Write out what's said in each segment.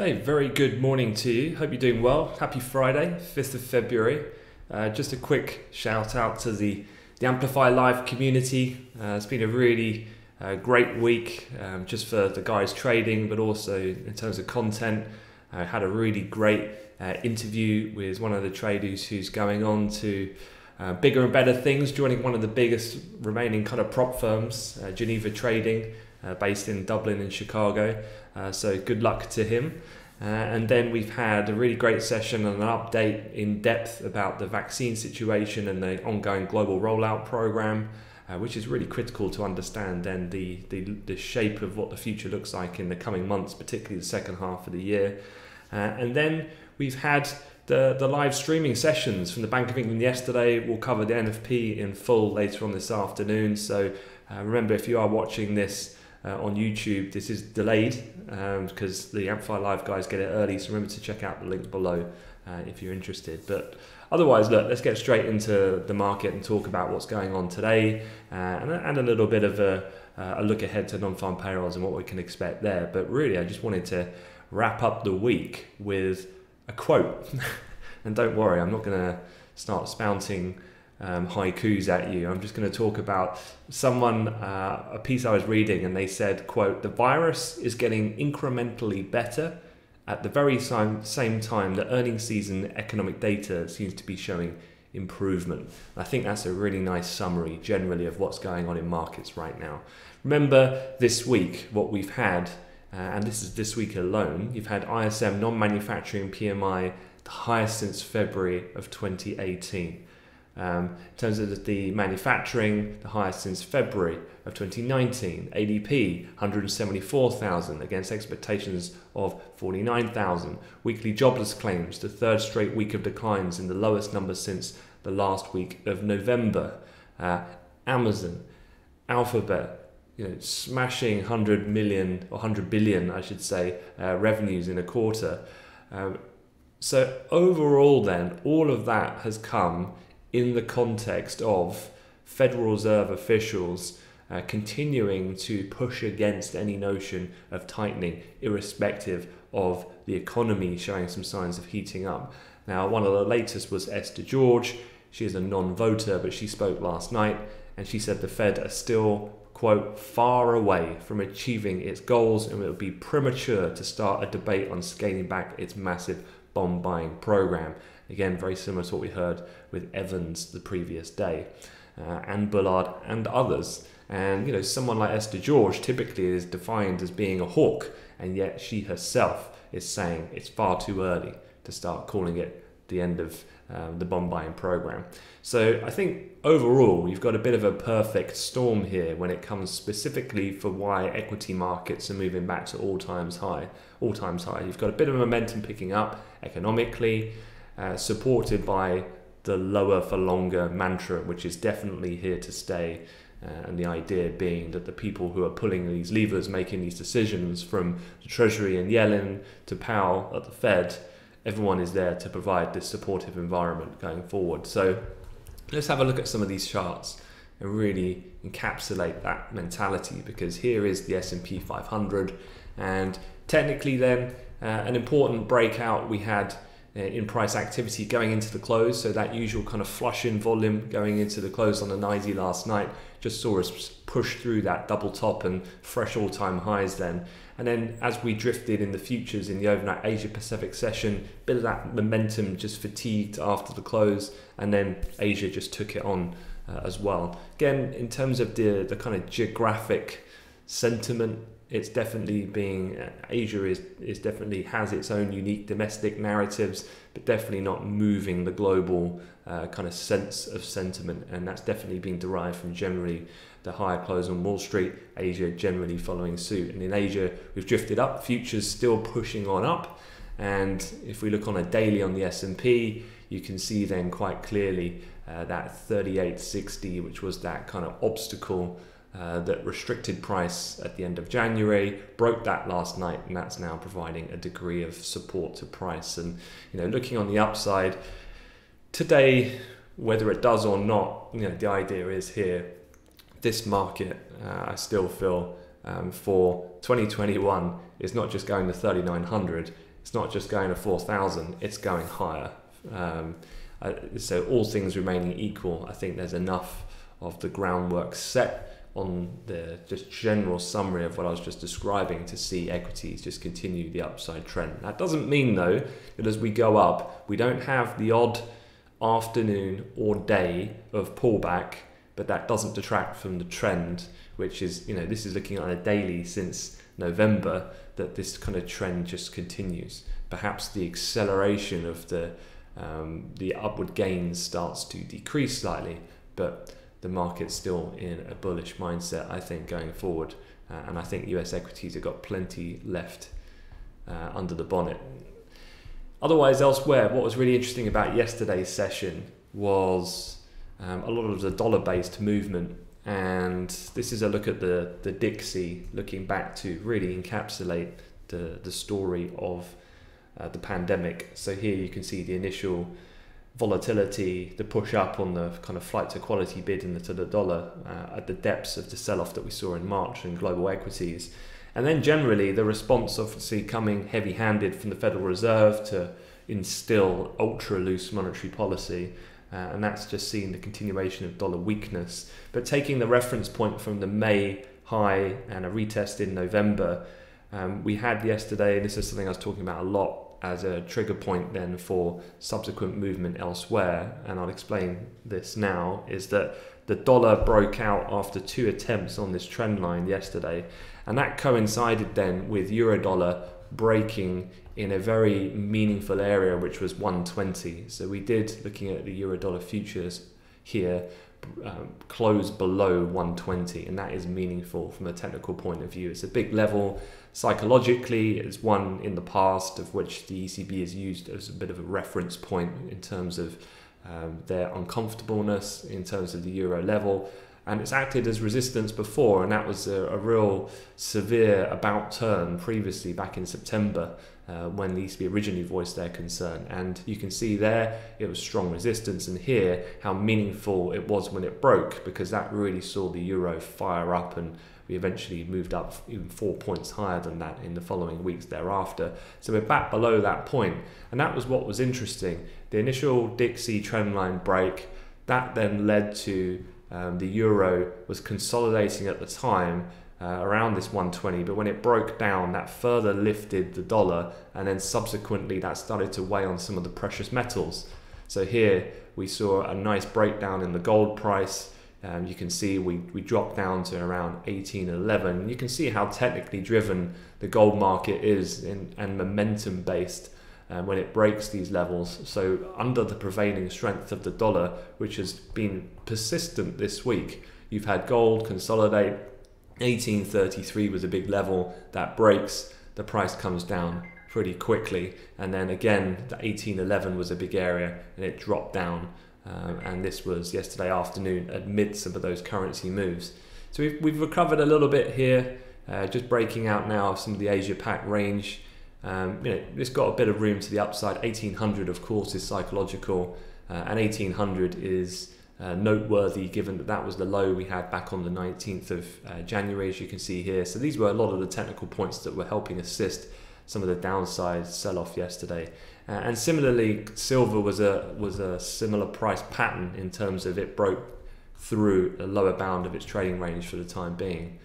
Okay, very good morning to you. Hope you're doing well. Happy Friday, 5th of February. Uh, just a quick shout out to the, the Amplify Live community. Uh, it's been a really uh, great week um, just for the guys trading, but also in terms of content. I had a really great uh, interview with one of the traders who's going on to uh, bigger and better things, joining one of the biggest remaining kind of prop firms, uh, Geneva Trading, based in Dublin and Chicago. Uh, so good luck to him. Uh, and then we've had a really great session and an update in depth about the vaccine situation and the ongoing global rollout program, uh, which is really critical to understand then the, the, the shape of what the future looks like in the coming months, particularly the second half of the year. Uh, and then we've had the, the live streaming sessions from the Bank of England yesterday. We'll cover the NFP in full later on this afternoon. So uh, remember, if you are watching this, uh, on YouTube. This is delayed because um, the Amplify Live guys get it early, so remember to check out the link below uh, if you're interested. But otherwise, look, let's get straight into the market and talk about what's going on today uh, and, and, a little bit of a, uh, a look ahead to non-farm payrolls and what we can expect there. But really, I just wanted to wrap up the week with a quote. and don't worry, I'm not going to start spouting um, haikus at you. I'm just going to talk about someone, uh, a piece I was reading, and they said, "quote The virus is getting incrementally better." At the very same, same time, the earnings season economic data seems to be showing improvement. I think that's a really nice summary generally of what's going on in markets right now. Remember this week what we've had, uh, and this is this week alone, you've had ISM non manufacturing PMI the highest since February of 2018. Um, in terms of the manufacturing, the highest since February of 2019. ADP, 174,000 against expectations of 49,000. Weekly jobless claims, the third straight week of declines in the lowest number since the last week of November. Uh, Amazon, Alphabet, you know, smashing 100 million or 100 billion, I should say, uh, revenues in a quarter. Um, so overall, then, all of that has come in the context of Federal Reserve officials uh, continuing to push against any notion of tightening, irrespective of the economy showing some signs of heating up. Now, one of the latest was Esther George. She is a non voter, but she spoke last night and she said the Fed are still, quote, far away from achieving its goals and it would be premature to start a debate on scaling back its massive bond buying program. Again, very similar to what we heard with Evans the previous day, uh, and Bullard and others. And you know, someone like Esther George typically is defined as being a hawk, and yet she herself is saying it's far too early to start calling it the end of um, the bond buying program. So I think overall you've got a bit of a perfect storm here when it comes specifically for why equity markets are moving back to all times high. All times high. You've got a bit of momentum picking up economically. Uh, supported by the lower for longer mantra, which is definitely here to stay. Uh, and the idea being that the people who are pulling these levers, making these decisions from the Treasury and Yellen to Powell at the Fed, everyone is there to provide this supportive environment going forward. So let's have a look at some of these charts and really encapsulate that mentality because here is the S&P 500 and technically then uh, an important breakout we had in price activity going into the close. So that usual kind of flush in volume going into the close on the 90 last night just saw us push through that double top and fresh all-time highs then. And then as we drifted in the futures in the overnight Asia Pacific session, bit of that momentum just fatigued after the close, and then Asia just took it on uh, as well. Again, in terms of the the kind of geographic sentiment it's definitely being Asia is is definitely has its own unique domestic narratives, but definitely not moving the global uh, kind of sense of sentiment, and that's definitely being derived from generally the higher close on Wall Street, Asia generally following suit, and in Asia we've drifted up, futures still pushing on up, and if we look on a daily on the S and P, you can see then quite clearly uh, that 3860, which was that kind of obstacle uh, that restricted price at the end of January, broke that last night, and that's now providing a degree of support to price. And you know, looking on the upside, today, whether it does or not, you know, the idea is here, this market, uh, I still feel um, for 2021 is not just going to 3900, it's not just going to 4,000, it's going higher. Um, so all things remaining equal, I think there's enough of the groundwork set on the just general summary of what I was just describing to see equities just continue the upside trend. That doesn't mean though that as we go up, we don't have the odd afternoon or day of pullback, but that doesn't detract from the trend, which is, you know, this is looking on a daily since November that this kind of trend just continues. Perhaps the acceleration of the um, the upward gains starts to decrease slightly, but the market's still in a bullish mindset, I think, going forward. Uh, and I think US equities have got plenty left uh, under the bonnet. Otherwise, elsewhere, what was really interesting about yesterday's session was um, a lot of the dollar based movement. And this is a look at the, the Dixie, looking back to really encapsulate the, the story of uh, the pandemic. So here you can see the initial volatility, the push up on the kind of flight to quality bid in the, to the dollar uh, at the depths of the sell off that we saw in March in global equities. And then generally the response obviously coming heavy handed from the Federal Reserve to instill ultra loose monetary policy. Uh, and that's just seeing the continuation of dollar weakness. But taking the reference point from the May high and a retest in November, um, we had yesterday, and this is something I was talking about a lot as a trigger point then for subsequent movement elsewhere, and I'll explain this now, is that the dollar broke out after two attempts on this trend line yesterday, and that coincided then with euro dollar breaking in a very meaningful area, which was 120. So we did, looking at the euro dollar futures here, um, close below 120, and that is meaningful from a technical point of view. It's a big level psychologically. It's one in the past of which the ECB has used as a bit of a reference point in terms of um, their uncomfortableness in terms of the euro level. And it's acted as resistance before, and that was a, a real severe about turn previously back in September uh, when the ECB originally voiced their concern. And you can see there it was strong resistance, and here how meaningful it was when it broke because that really saw the euro fire up and we eventually moved up even four points higher than that in the following weeks thereafter. So we're back below that point, and that was what was interesting. The initial Dixie trendline break that then led to um, the euro was consolidating at the time uh, around this 120, but when it broke down, that further lifted the dollar, and then subsequently that started to weigh on some of the precious metals. So here we saw a nice breakdown in the gold price. Um, you can see we, we dropped down to around 1811. You can see how technically driven the gold market is in, and momentum based um, when it breaks these levels. So, under the prevailing strength of the dollar, which has been persistent this week, you've had gold consolidate 1833 was a big level that breaks, the price comes down pretty quickly. And then again, the 1811 was a big area and it dropped down. Um, and this was yesterday afternoon amid some of those currency moves. So we've, we've recovered a little bit here, uh, just breaking out now of some of the Asia Pac range. Um, you know, it's got a bit of room to the upside. 1800, of course, is psychological, uh, and 1800 is uh, noteworthy given that that was the low we had back on the 19th of uh, January, as you can see here. So these were a lot of the technical points that were helping assist some of the downside sell-off yesterday. Uh, and similarly, silver was a was a similar price pattern in terms of it broke through a lower bound of its trading range for the time being.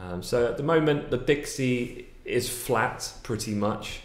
Um, so at the moment, the Dixie is flat pretty much.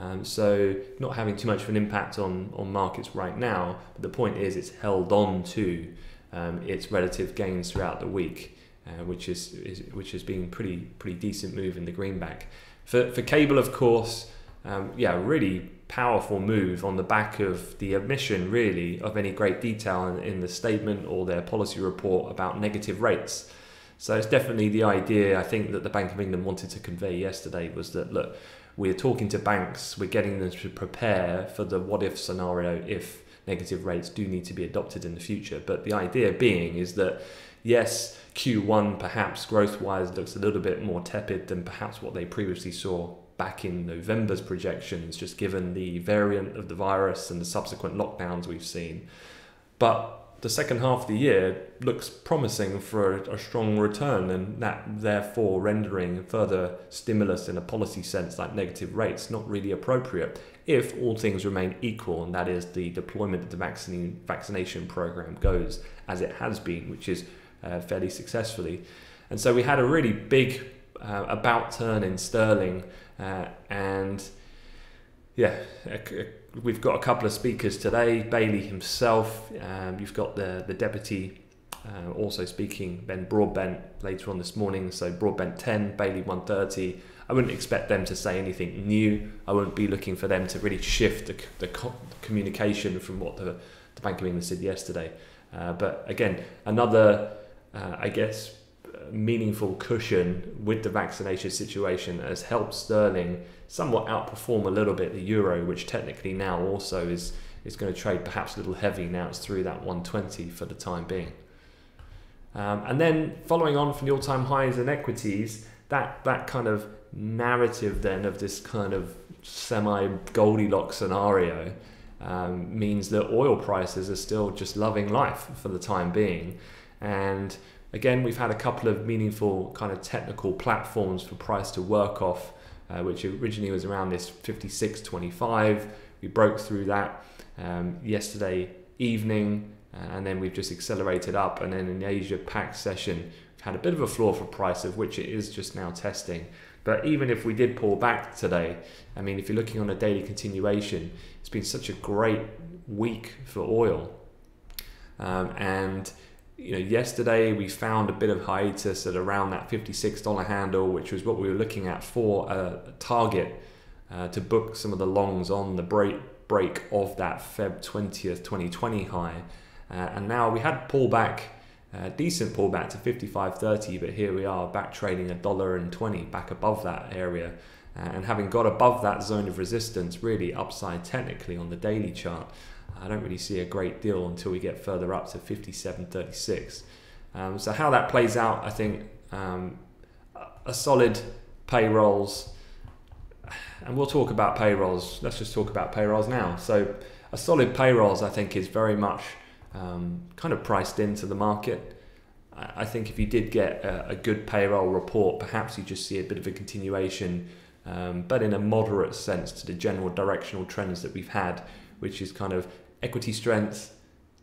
Um, so not having too much of an impact on, on markets right now, but the point is it's held on to um, its relative gains throughout the week, uh, which is, is, which has been pretty pretty decent move in the greenback. For for cable, of course, um, yeah, really powerful move on the back of the omission really of any great detail in, in the statement or their policy report about negative rates. So it's definitely the idea I think that the Bank of England wanted to convey yesterday was that look we're talking to banks, we're getting them to prepare for the what if scenario if negative rates do need to be adopted in the future. But the idea being is that yes, Q1 perhaps growth wise looks a little bit more tepid than perhaps what they previously saw back in November's projections, just given the variant of the virus and the subsequent lockdowns we've seen. But the second half of the year looks promising for a, a, strong return, and that therefore rendering further stimulus in a policy sense, like negative rates, not really appropriate if all things remain equal, and that is the deployment of the vaccine vaccination program goes as it has been, which is uh, fairly successfully. And so we had a really big uh, about turn in sterling, uh, and yeah, we've got a couple of speakers today. Bailey himself, um, you've got the the deputy. Uh, also speaking, Ben Broadbent later on this morning. So Broadbent 10, Bailey 130. I wouldn't expect them to say anything new. I wouldn't be looking for them to really shift the, the co- communication from what the, the Bank of England said yesterday. Uh, but again, another, uh, I guess, meaningful cushion with the vaccination situation has helped sterling somewhat outperform a little bit the euro, which technically now also is is going to trade perhaps a little heavy now it's through that 120 for the time being. Um, and then following on from the all-time highs in equities, that that kind of narrative then of this kind of semi Goldilocks scenario um, means that oil prices are still just loving life for the time being. And again, we've had a couple of meaningful kind of technical platforms for price to work off, uh, which originally was around this 56.25. We broke through that um, yesterday evening, uh, and then we've just accelerated up. And then in the Asia Pac session, we've had a bit of a floor for price, of which it is just now testing. But even if we did pull back today, I mean, if you're looking on a daily continuation, it's been such a great week for oil. Um, and you know, yesterday we found a bit of hiatus at around that $56 handle, which was what we were looking at for a target uh, to book some of the longs on the break break of that Feb 20th 2020 high. Uh, and now we had pullback uh, decent pullback to 55.30, but here we are back trading a dollar and 20 back above that area. Uh, and having got above that zone of resistance, really upside technically on the daily chart, I don't really see a great deal until we get further up to 57.36. Um, so how that plays out, I think um, a solid payrolls, and we'll talk about payrolls. Let's just talk about payrolls now. So a solid payrolls, I think, is very much um, kind of priced into the market. I think if you did get a, a, good payroll report, perhaps you just see a bit of a continuation, um, but in a moderate sense to the general directional trends that we've had, which is kind of equity strength,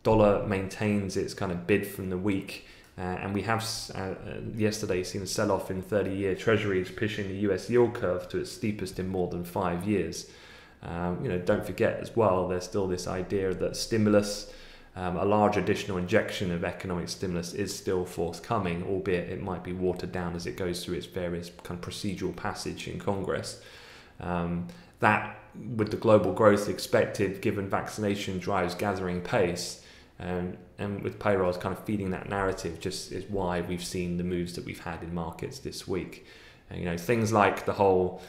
dollar maintains its kind of bid from the week. Uh, and we have uh, uh yesterday seen a sell off in 30 year treasuries, pushing the US yield curve to its steepest in more than five years. Um, you know, don't forget as well, there's still this idea that stimulus um, a large additional injection of economic stimulus is still forthcoming, albeit it might be watered down as it goes through its various kind of procedural passage in Congress. Um, that, with the global growth expected, given vaccination drives gathering pace, um, and with payrolls kind of feeding that narrative, just is why we've seen the moves that we've had in markets this week. And, you know, things like the whole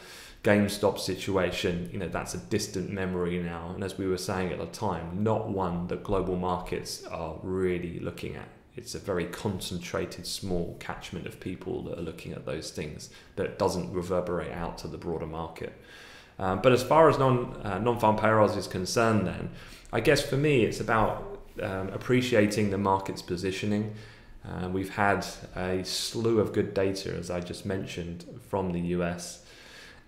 GameStop situation, you know, that's a distant memory now. And as we were saying at the time, not one that global markets are really looking at. It's a very concentrated, small catchment of people that are looking at those things that doesn't reverberate out to the broader market. Um, but as far as non uh, non-farm payrolls is concerned, then I guess for me it's about um, appreciating the market's positioning. Uh, we've had a slew of good data, as I just mentioned, from the US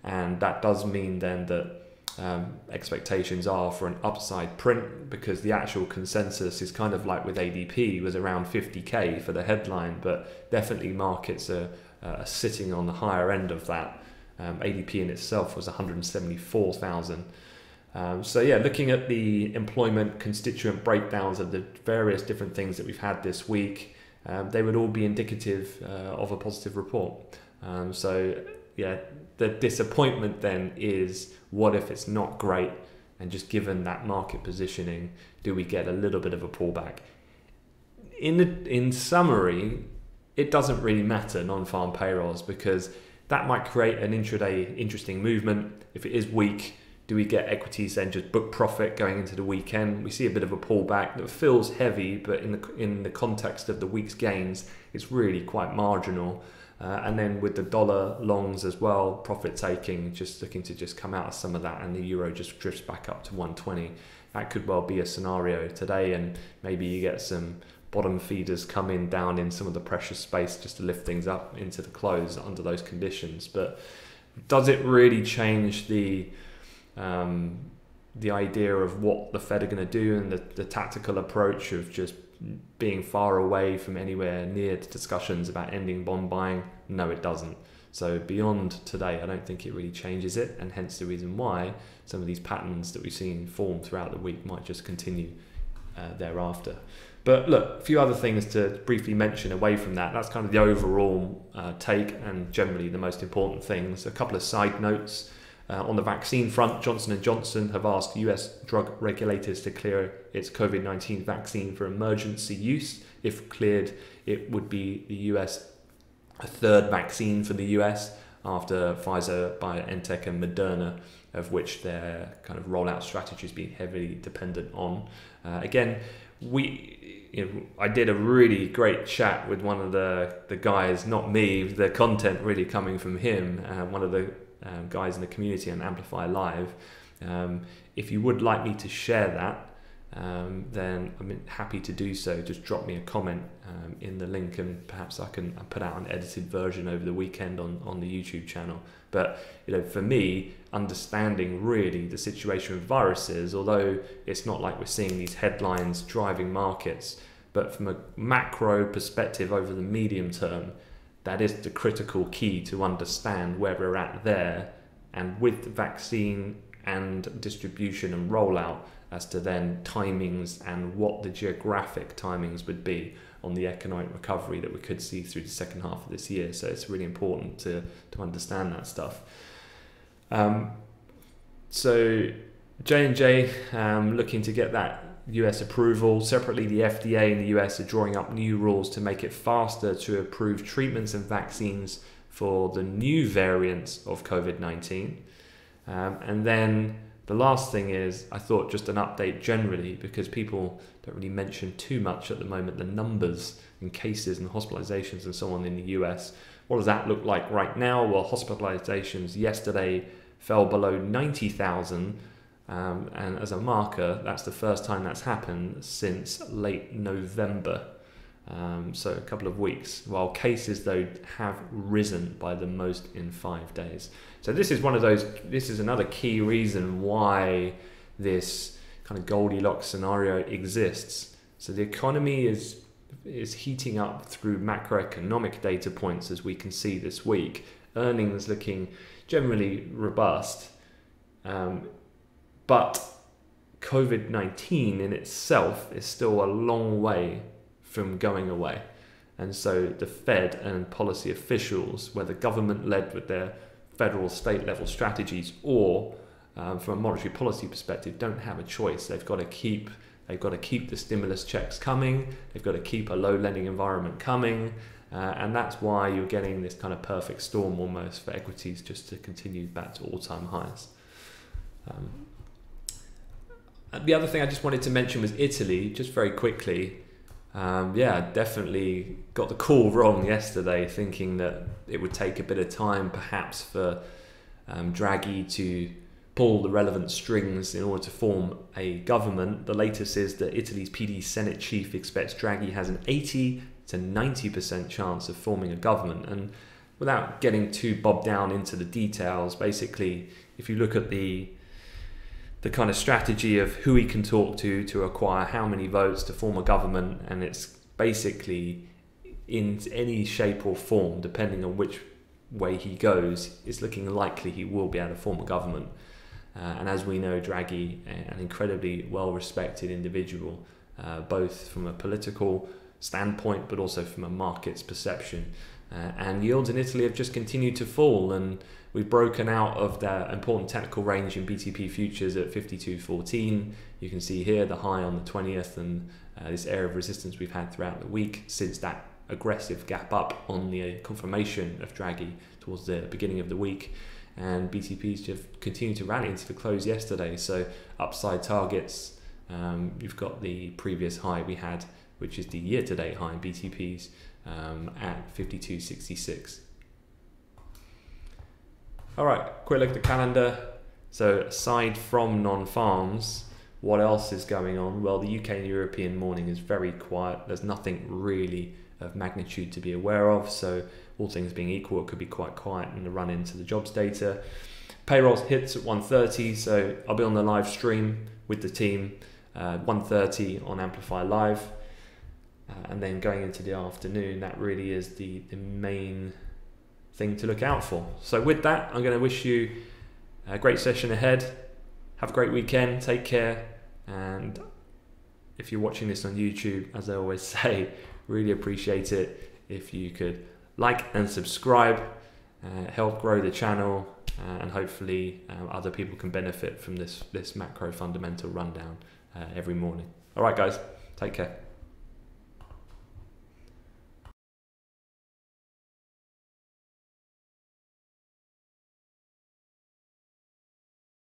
and that does mean then that um, expectations are for an upside print because the actual consensus is kind of like with ADP was around 50k for the headline, but definitely markets are uh, sitting on the higher end of that. Um, ADP in itself was 174,000. Um, so yeah, looking at the employment constituent breakdowns of the various different things that we've had this week, um, they would all be indicative uh, of a positive report. Um, so yeah, the disappointment then is what if it's not great? And just given that market positioning, do we get a little bit of a pullback? In the, in summary, it doesn't really matter non-farm payrolls because that might create an intraday interesting movement. If it is weak, do we get equities then just book profit going into the weekend? We see a bit of a pullback that feels heavy, but in the in the context of the week's gains, it's really quite marginal. Uh, and then with the dollar longs as well, profit taking, just looking to just come out of some of that, and the euro just drifts back up to 120. that could well be a scenario today, and maybe you get some bottom feeders coming down in some of the precious space just to lift things up into the close under those conditions. But does it really change the um, the idea of what the Fed are going to do and the, the tactical approach of just being far away from anywhere near discussions about ending bond buying? No, it doesn't. So beyond today, I don't think it really changes it, and hence the reason why some of these patterns that we've seen form throughout the week might just continue uh, thereafter. But look, a few other things to briefly mention away from that. That's kind of the overall uh, take and generally the most important things. A couple of side notes. Uh, on the vaccine front, Johnson & Johnson have asked US drug regulators to clear its COVID-19 vaccine for emergency use. If cleared, it would be the US a third vaccine for the US after Pfizer, BioNTech, and Moderna, of which their kind of rollout strategy has been heavily dependent on. Uh, again, we, you know, I did a really great chat with one of the the guys, not me, the content really coming from him, uh, one of the um, guys in the community on Amplify Live. Um, if you would like me to share that, um, then I'm happy to do so. Just drop me a comment um, in the link, and perhaps I can put out an edited version over the weekend on, on the YouTube channel. But you know, for me, understanding really the situation with viruses, although it's not like we're seeing these headlines driving markets, but from a macro perspective over the medium term, that is the critical key to understand where we're at there. And with the vaccine and distribution and rollout, as to then timings and what the geographic timings would be on the economic recovery that we could see through the second half of this year. So it's really important to, to understand that stuff. Um, so J and J um, looking to get that US approval. Separately, the FDA in the US are drawing up new rules to make it faster to approve treatments and vaccines for the new variants of COVID 19. Um, and then the last thing is, I thought just an update generally because people don't really mention too much at the moment the numbers and cases and hospitalizations and so on in the US. What does that look like right now? Well, hospitalizations yesterday fell below 90,000. Um, and as a marker, that's the first time that's happened since late November. Um, so a couple of weeks, while cases though have risen by the most in five days. So this is one of those. This is another key reason why this kind of Goldilocks scenario exists. So the economy is is heating up through macroeconomic data points as we can see this week. Earnings looking generally robust, um, but COVID 19 in itself is still a long way from going away. And so the Fed and policy officials, whether government led with their federal, state level strategies, or um, from a monetary policy perspective, don't have a choice. They've got to keep they've got to keep the stimulus checks coming. They've got to keep a low lending environment coming, uh, and that's why you're getting this kind of perfect storm almost for equities just to continue back to all time highs. Um, the other thing I just wanted to mention was Italy, just very quickly. Um, yeah, definitely got the call wrong yesterday, thinking that it would take a bit of time perhaps for um, Draghi to pull the relevant strings in order to form a government. The latest is that Italy's PD Senate chief expects Draghi has an 80 to 90% chance of forming a government. And without getting too bogged down into the details, basically, if you look at the the kind of strategy of who he can talk to to acquire how many votes to form a government, and it's basically in any shape or form, depending on which way he goes, it's looking likely he will be able to form a government. Uh, and as we know, Draghi, an incredibly well respected individual, uh, both from a political standpoint but also from a market's perception. Uh, and yields in Italy have just continued to fall. And We've broken out of the important technical range in BTP futures at 52.14. You can see here the high on the 20th and uh, this area of resistance we've had throughout the week since that aggressive gap up on the confirmation of Draghi towards the beginning of the week. And BTPs have continued to rally into the close yesterday. So upside targets, um, you've got the previous high we had, which is the year-to-date high in BTPs um, at 52.66. All right, quick look at the calendar. So aside from non-farms, What else is going on? Well, the UK and European morning is very quiet. There's nothing really of magnitude to be aware of. So, all things being equal, it could be quite quiet in the run into the jobs data. Payrolls hits at 1.30, so I'll be on the live stream with the team uh, 1.30 on Amplify Live. Uh, and then going into the afternoon, that really is the, the main thing to look out for. So, with that, I'm going to wish you a great session ahead. Have a great weekend. Take care. And if you're watching this on YouTube, as I always say, really appreciate it if you could like and subscribe, uh, help grow the channel, uh, and hopefully um, other people can benefit from this this macro fundamental rundown uh, every morning. All right, guys, take care.